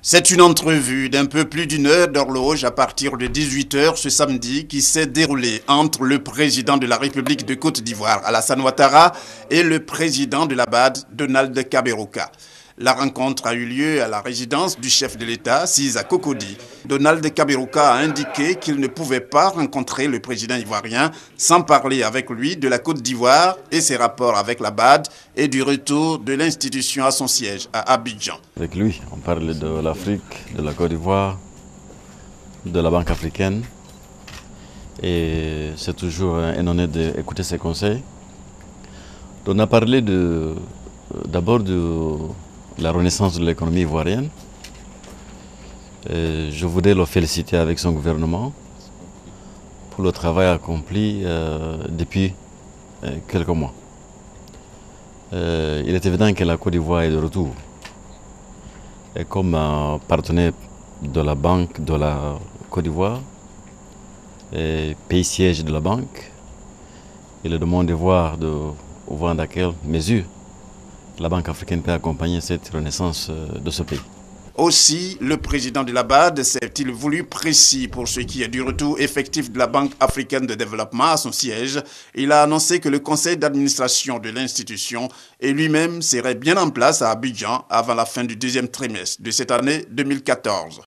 C'est une entrevue d'un peu plus d'une heure d'horloge à partir de 18h ce samedi qui s'est déroulée entre le président de la République de Côte d'Ivoire, Alassane Ouattara, et le président de la BAD, Donald Kaberuka. La rencontre a eu lieu à la résidence du chef de l'État, Sisa Kokodi. Donald Kaberuka a indiqué qu'il ne pouvait pas rencontrer le président ivoirien sans parler avec lui de la Côte d'Ivoire et ses rapports avec la BAD et du retour de l'institution à son siège à Abidjan. Avec lui, on parle de l'Afrique, de la Côte d'Ivoire, de la Banque africaine. Et c'est toujours un honneur d'écouter ses conseils. On a parlé d'abord de la renaissance de l'économie ivoirienne. je voudrais le féliciter avec son gouvernement pour le travail accompli euh, depuis euh, quelques mois. Euh, il est évident que la Côte d'Ivoire est de retour. Et comme partenaire de la Banque de la Côte d'Ivoire, pays siège de la banque, il est de mon devoir de voir dans quelle mesure la Banque africaine peut accompagner cette renaissance euh, de ce pays. Aussi, le président de la BAD s'est-il voulu précis pour ce qui est du retour effectif de la Banque africaine de développement à son siège. Il a annoncé que le conseil d'administration de l'institution et lui-même serait bien en place à Abidjan avant la fin du deuxième trimestre de cette année 2014.